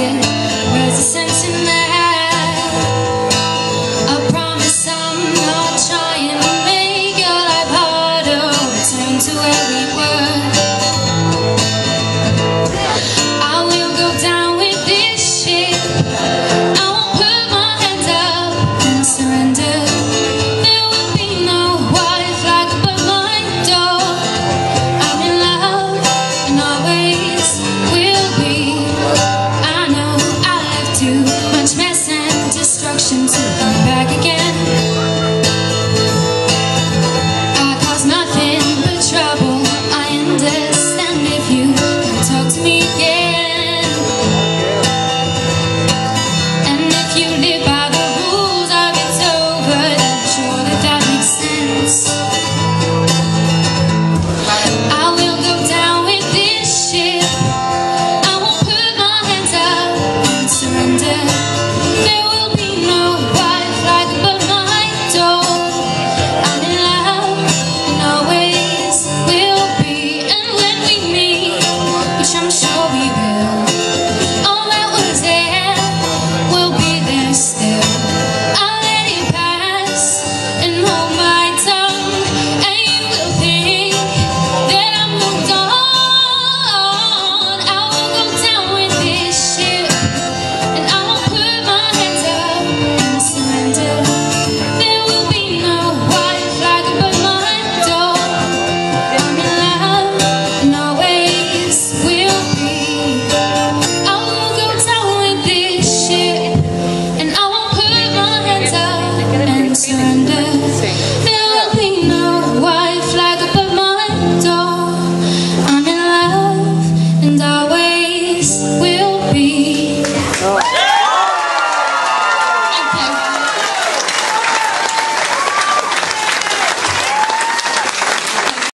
Where's the sense?